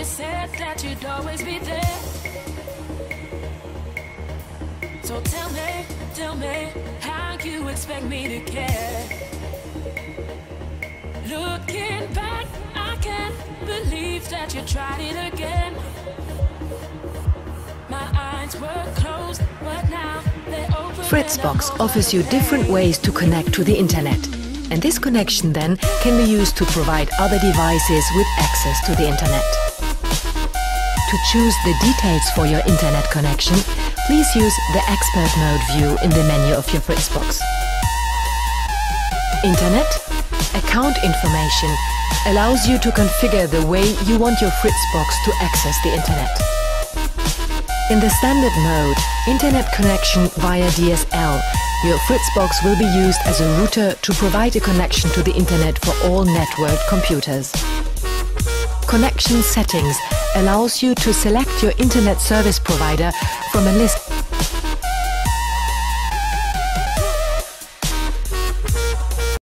You said that you'd always be there. So tell me, tell me how you expect me to care. Looking back, I can't believe that you tried it again. Fritzbox offers you different ways to connect to the internet. And this connection then can be used to provide other devices with access to the internet. To choose the details for your internet connection, please use the Expert Mode view in the menu of your Fritzbox. Internet Account information allows you to configure the way you want your Fritzbox to access the internet. In the standard mode, internet connection via DSL, your Fritzbox will be used as a router to provide a connection to the internet for all networked computers. Connection settings allows you to select your internet service provider from a list